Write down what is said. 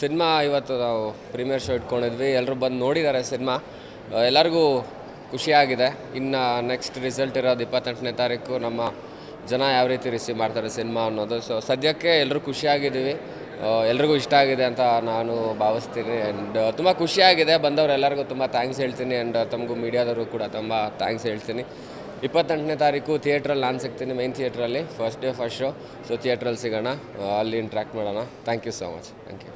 Cinema ಇವತ್ತು ನಾವು premiere show ಇಟ್ಕೊಂಡಿದ್ವಿ. ಎಲ್ಲರೂ ಬಂದು ನೋಡಿದ್ದಾರೆ ಸಿನಿಮಾ. ಎಲ್ಲರಿಗೂ ಖುಷಿಯಾಗಿದೆ. ಇನ್ನು ನೆಕ್ಸ್ಟ್ ರಿಸಲ್ಟ್ ಇರೋದು ಇಪ್ಪತ್ತೆಂಟನೇ ತಾರೀಕು. ನಮ್ಮ ಜನ ಯಾವ ರೀತಿ ರಿಸೀವ್ ಮಾಡ್ತಾರೆ ಸಿನಿಮಾ ಅನ್ನೋದು. ಸೊ ಸದ್ಯಕ್ಕೆ ಎಲ್ಲರೂ ಖುಷಿಯಾಗಿದ್ದೀವಿ. ಎಲ್ರಿಗೂ ಇಷ್ಟ ಆಗಿದೆ ಅಂತ ನಾನು ಭಾವಿಸ್ತೀನಿ. ಆ್ಯಂಡ್ ತುಂಬ ಖುಷಿಯಾಗಿದೆ. ಬಂದವರೆಲ್ಲರಿಗೂ ತುಂಬ ಥ್ಯಾಂಕ್ಸ್ ಹೇಳ್ತೀನಿ. ಆ್ಯಂಡ್ ತಮಗೂ ಮೀಡಿಯಾದವರು ಕೂಡ ತುಂಬ ಥ್ಯಾಂಕ್ಸ್ ಹೇಳ್ತೀನಿ. ಇಪ್ಪತ್ತೆಂಟನೇ ತಾರೀಕು ಥಿಯೇಟ್ರಲ್ಲಿ ನಾನು ಸಿಗ್ತೀನಿ ಮೈನ್ ಥಿಯೇಟ್ರಲ್ಲಿ. First day first show so ಥಿಯೇಟ್ರಲ್ಲಿ ಸಿಗೋಣ. ಆ, ಅಲ್ಲಿ ಇಂಟ್ರ್ಯಾಕ್ಟ್ ಮಾಡೋಣ. Thank you so much thank you